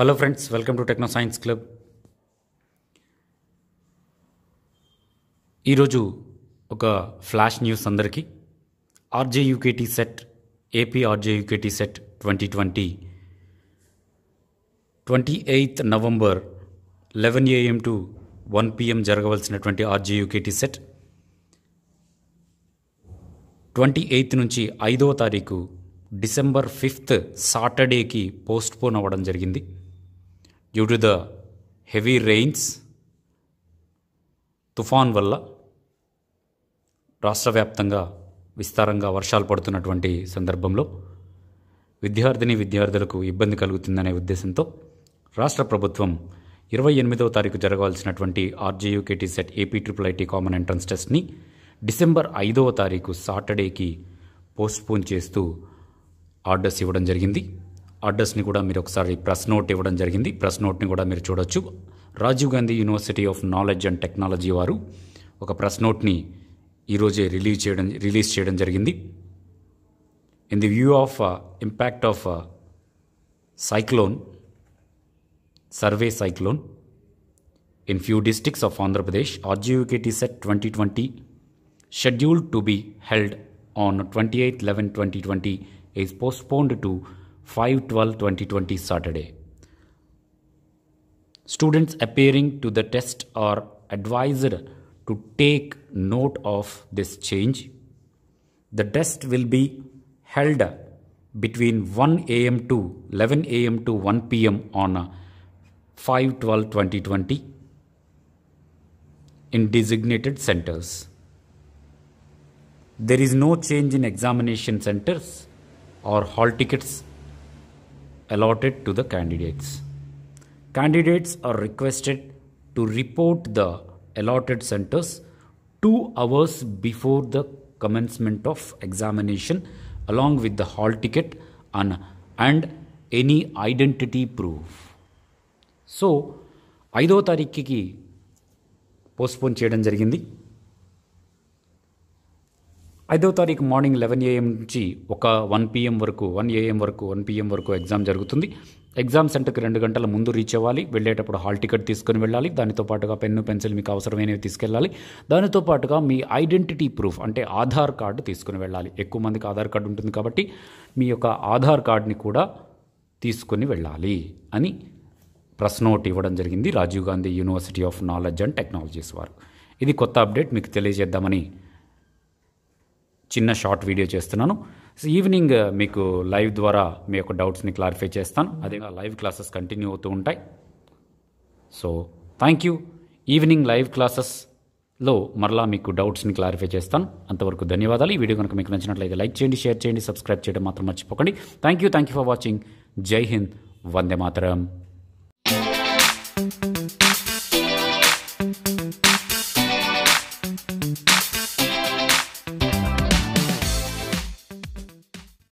Hello friends welcome to techno science club ఈరోజు ఒక flash news అందరికీ. RGUKT CET AP RGUKT CET twenty twenty twenty eighth November eleven AM to one PM జరగవలసినటువంటి RGUKT CET twenty eighth నుంచి ఐదవ తారీఖు December fifth సాటర్డేకి postpone అవ్వడం జరిగింది. Due to the heavy rains తుఫాన్ వల్ల రాష్ట్ర వ్యాప్తంగా విస్తారంగా వర్షాలు పడుతున్నటువంటి సందర్భంలో విద్యార్థిని విద్యార్థులకు ఇబ్బంది కలుగుతుందనే ఉద్దేశంతో రాష్ట్ర ప్రభుత్వం ఇరవై ఎనిమిదవ తారీఖు జరగవలసినటువంటి RGUKT CET AP triple IT common entrance టెస్ట్ని December ఐదవ తారీఖు సాటర్డేకి పోస్ట్పోన్ చేస్తూ ఆర్డర్స్ ఇవ్వడం జరిగింది. అడ్రస్ని కూడా మీరు ఒకసారి ప్రెస్ నోట్ ఇవ్వడం జరిగింది. ప్రెస్ నోట్ని కూడా మీరు చూడొచ్చు. Rajiv Gandhi university of knowledge and technology వారు ఒక ప్రెస్ నోట్ని ఈరోజే రిలీజ్ చేయడం రిలీజ్ చేయడం జరిగింది. In the view of impact of cyclone survey cyclone in few districts of Andhra Pradesh RGUKT CET twenty twenty scheduled to be held on 28 11 2020 is postponed to 5 12 2020 Saturday. Students appearing to the test are advised to take note of this change. The test will be held between 1 am to 11 am to 1 pm on 5 12 2020 in designated centers. There is no change in examination centers or hall tickets allotted to the candidates. Candidates are requested to report the allotted centers two hours before the commencement of examination along with the hall ticket and, and any identity proof. So ఐదో తారీఖుకి postpone చేయడం జరిగింది ఐదో తారీఖు morning eleven AM నుంచి ఒక one PM వరకు one AM వరకు one PM వరకు ఎగ్జామ్ జరుగుతుంది. ఎగ్జామ్ సెంటర్కి రెండు గంటల ముందు రీచ్ అవ్వాలి. వెళ్ళేటప్పుడు హాల్ టికెట్ తీసుకొని వెళ్ళాలి. దానితో పాటుగా పెన్ను పెన్సిల్ మీకు అవసరమైనవి తీసుకెళ్ళాలి. దానితో పాటుగా మీ ఐడెంటిటీ ప్రూఫ్ అంటే ఆధార్ కార్డు తీసుకుని వెళ్ళాలి. ఎక్కువ మందికి ఆధార్ కార్డు ఉంటుంది కాబట్టి మీ యొక్క ఆధార్ కార్డుని కూడా తీసుకొని వెళ్ళాలి అని ప్రెస్ నోట్ ఇవ్వడం జరిగింది Rajiv Gandhi university of knowledge and technologies వారు. ఇది కొత్త అప్డేట్ మీకు తెలియజేద్దామని చిన్న షార్ట్ వీడియో చేస్తున్నాను. సో ఈవినింగ్ మీకు లైవ్ ద్వారా మీ యొక్క డౌట్స్ని క్లారిఫై చేస్తాను. అదే. లైవ్ క్లాసెస్ కంటిన్యూ అవుతూ ఉంటాయి. So thank you evening live క్లాసెస్లో మరలా మీకు డౌట్స్ని క్లారిఫై చేస్తాను. అంతవరకు ధన్యవాదాలు. ఈ వీడియో కనుక మీకు నచ్చినట్లయితే లైక్ చేయండి షేర్ చేయండి సబ్స్క్రైబ్ చేయడం మాత్రం మర్చిపోకండి. Thank you thank you for watching జై హింద్. వందే మాతరం.